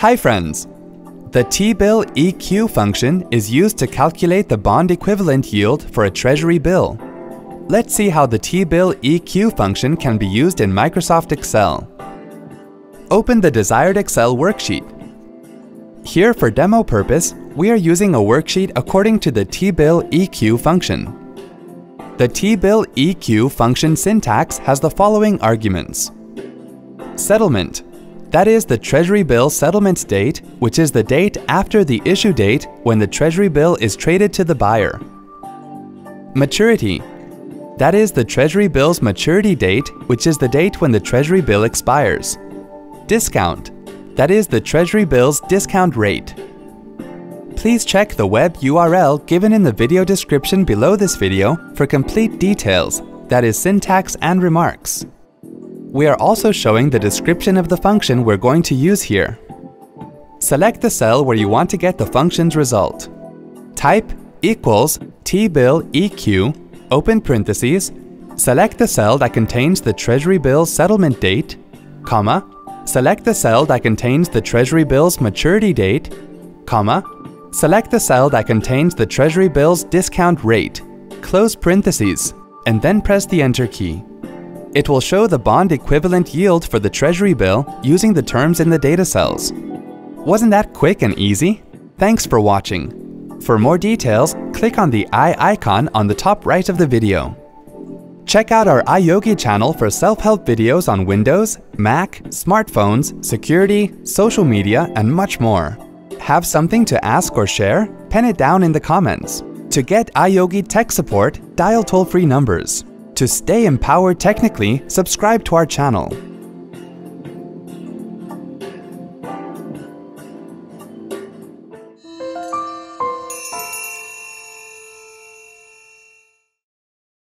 Hi friends! The T-bill EQ function is used to calculate the bond equivalent yield for a treasury bill. Let's see how the T-bill EQ function can be used in Microsoft Excel. Open the desired Excel worksheet. Here for demo purpose, we are using a worksheet according to the T-bill EQ function. The T-bill EQ function syntax has the following arguments. Settlement that is the Treasury bill settlement date, which is the date after the issue date when the Treasury bill is traded to the buyer. Maturity. That is the Treasury bill's maturity date, which is the date when the Treasury bill expires. Discount. That is the Treasury bill's discount rate. Please check the web URL given in the video description below this video for complete details, that is syntax and remarks. We are also showing the description of the function we're going to use here. Select the cell where you want to get the function's result. Type equals tbill eq, open parentheses, select the cell that contains the treasury bill settlement date, comma, select the cell that contains the treasury bill's maturity date, comma, select the cell that contains the treasury bill's discount rate, close parentheses, and then press the enter key. It will show the bond equivalent yield for the Treasury bill using the terms in the data cells. Wasn't that quick and easy? Thanks for watching. For more details, click on the i icon on the top right of the video. Check out our iYogi channel for self-help videos on Windows, Mac, smartphones, security, social media, and much more. Have something to ask or share? Pen it down in the comments. To get iYogi tech support, dial toll-free numbers. To stay empowered technically, subscribe to our channel.